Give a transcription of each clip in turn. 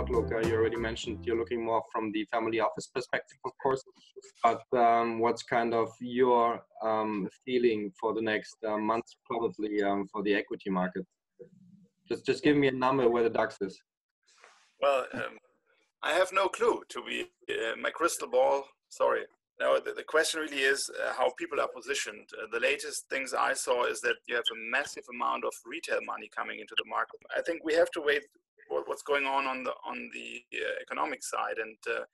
outlook, uh, you already mentioned you're looking more from the family office perspective, of course. But um, what's kind of your um, feeling for the next uh, months, probably um, for the equity market? Just, just give me a number where the DAX is. Well, um, I have no clue. To be uh, my crystal ball. Sorry. Now the, the question really is uh, how people are positioned. Uh, the latest things I saw is that you have a massive amount of retail money coming into the market. I think we have to wait what's going on on the on the uh, economic side, and uh,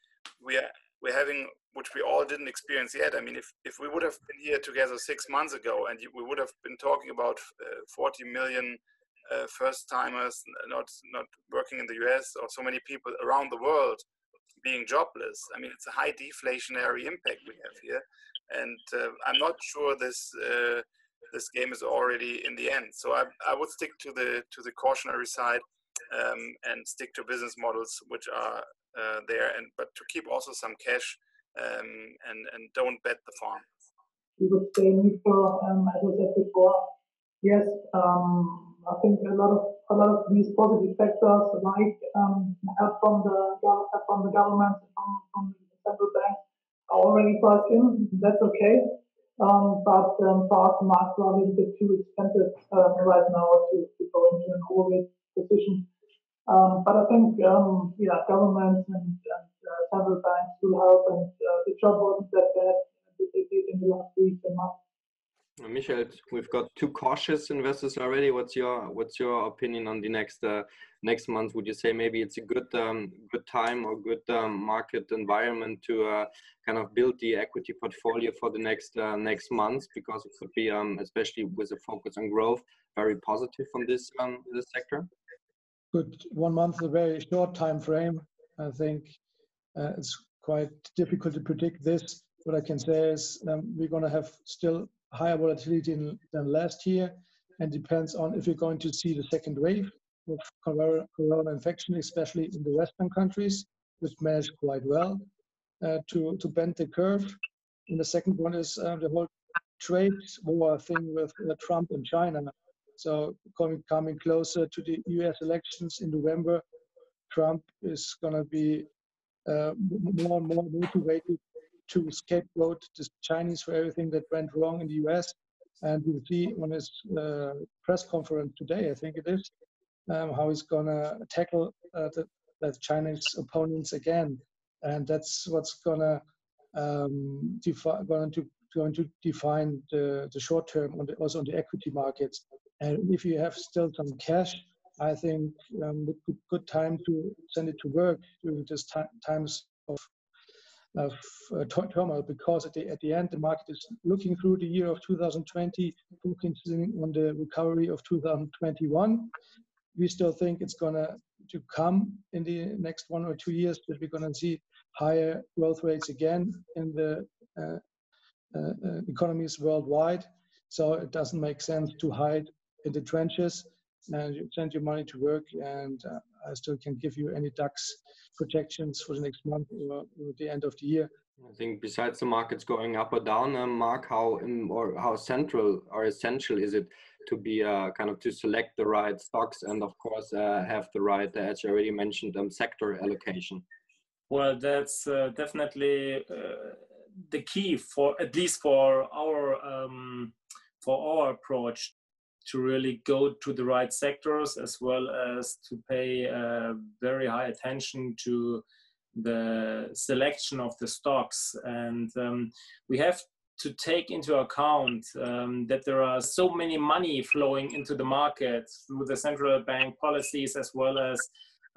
we are we're having which we all didn't experience yet. I mean, if if we would have been here together six months ago, and we would have been talking about uh, 40 million uh, first timers not not working in the US or so many people around the world being jobless. I mean, it's a high deflationary impact we have here, and uh, I'm not sure this uh, this game is already in the end. So I, I would stick to the to the cautionary side um, and stick to business models which are uh, there, and but to keep also some cash um, and and don't bet the farm. We would neutral, um, as I said before. Yes, um, I think a lot of a lot of these positive factors, like um, help from the from the government, from, from the central bank, are already priced in. That's okay. Um, but um, for the markets are a little bit too expensive uh, right now to, to go into an overweight position. Um, but I think, um, yeah, governments and, and uh, central banks will help, and uh, the job that bad that they did in the last weeks and months. Michael, we've got two cautious investors already. What's your what's your opinion on the next uh, next month? Would you say maybe it's a good um, good time or good um, market environment to uh, kind of build the equity portfolio for the next uh, next months because it could be um, especially with a focus on growth very positive on this um, this sector good one month is a very short time frame. I think uh, it's quite difficult to predict this. What I can say is um, we're going to have still higher volatility than last year, and depends on if you're going to see the second wave of corona infection, especially in the Western countries, which managed quite well uh, to to bend the curve. And the second one is uh, the whole trade war thing with uh, Trump and China. So coming coming closer to the U.S. elections in November, Trump is going to be uh, more and more motivated to scapegoat the Chinese for everything that went wrong in the U.S. And we'll see on his uh, press conference today, I think it is, um, how he's going to tackle uh, the, the, Chinese opponents again. And that's what's going to um, defi- going to going to define the, the short term on the, also on the equity markets. And if you have still some cash, I think um, good, good time to send it to work during these times of of uh, turmoil because at the, at the end the market is looking through the year of 2020 focusing on the recovery of 2021 we still think it's going to come in the next one or two years that we're going to see higher growth rates again in the uh, uh, uh, economies worldwide. So it doesn't make sense to hide in the trenches and you send your money to work and uh, I still can give you any DAX projections for the next month or, or, the end of the year. I think besides the markets going up or down, um, Marc, how um, or how central or essential is it to be uh, kind of to select the right stocks and of course uh, have the right, uh, as you already mentioned, um, sector allocation? Well, that's uh, definitely uh, the key for at least for our um, for our approach to really go to the right sectors as well as to pay uh, very high attention to the selection of the stocks. And um, we have to take into account um, that there are so many money flowing into the market through the central bank policies as well as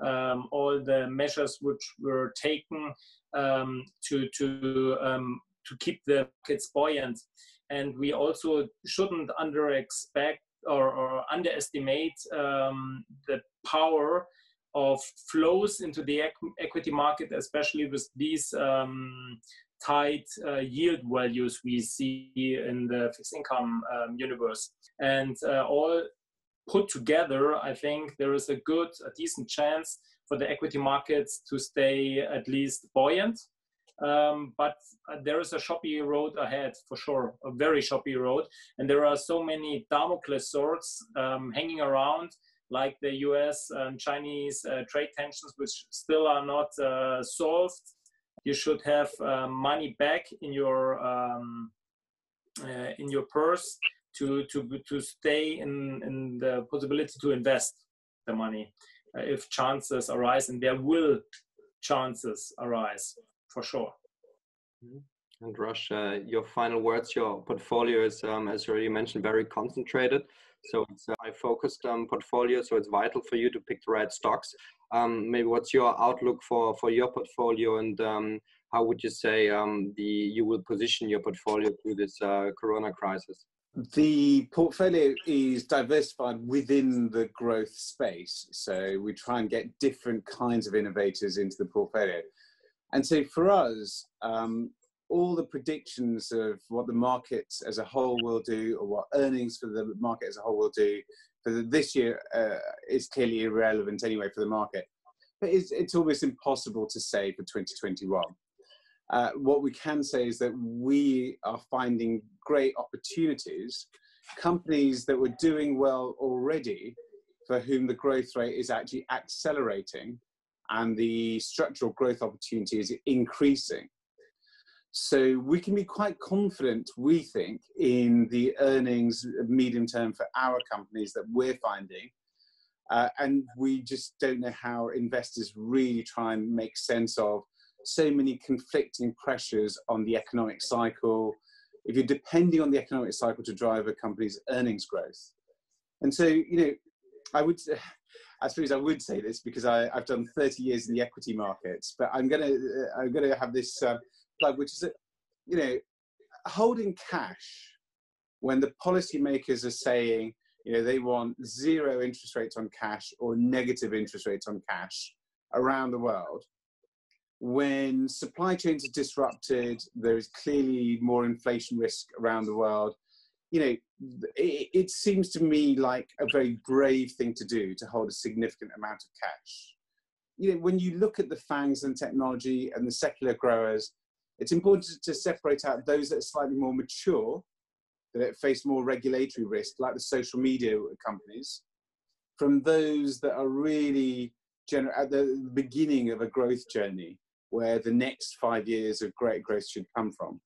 um, all the measures which were taken um, to to um, to keep the markets buoyant. And we also shouldn't under expect or, or underestimate um, the power of flows into the equ equity market, especially with these um, tight uh, yield values we see in the fixed income um, universe. And uh, all put together, I think there is a good, a decent chance for the equity markets to stay at least buoyant. Um, but uh, there is a choppy road ahead for sure, a very choppy road. And there are so many Damocles swords um, hanging around, like the US and Chinese uh, trade tensions, which still are not uh, solved. You should have uh, money back in your um, uh, in your purse to to to stay in in the possibility to invest the money uh, if chances arise, and there will chances arise for sure. Mm-hmm. And Raj, uh, your final words, your portfolio is, um, as you already mentioned, very concentrated. So it's a high focused um, portfolio. So it's vital for you to pick the right stocks. Um, maybe what's your outlook for, for your portfolio and um, how would you say um, the you will position your portfolio through this uh, Corona crisis? The portfolio is diversified within the growth space. So we try and get different kinds of innovators into the portfolio. And so for us, um, all the predictions of what the market as a whole will do or what earnings for the market as a whole will do for the, this year uh, is clearly irrelevant anyway for the market. But it's, it's almost impossible to say for 2021. Uh, what we can say is that we are finding great opportunities, companies that were doing well already, for whom the growth rate is actually accelerating and the structural growth opportunity is increasing. So we can be quite confident, we think, in the earnings medium term for our companies that we're finding. Uh, and we just don't know how investors really try and make sense of so many conflicting pressures on the economic cycle, if you're depending on the economic cycle to drive a company's earnings growth. And so, you know, I would, I suppose I would say this because I, have done 30 years in the equity markets, but I'm gonna, I'm gonna have this uh, plug, which is that, you know, holding cash when the policymakers are saying, you know, they want zero interest rates on cash or negative interest rates on cash around the world when supply chains are disrupted, there is clearly more inflation risk around the world. You know, it, it, seems to me like a very brave thing to do to hold a significant amount of cash. You know, when you look at the FANGs and technology and the secular growers, it's important to separate out those that are slightly more mature, that face more regulatory risk, like the social media companies, from those that are really at the beginning of a growth journey where the next five years of great growth should come from.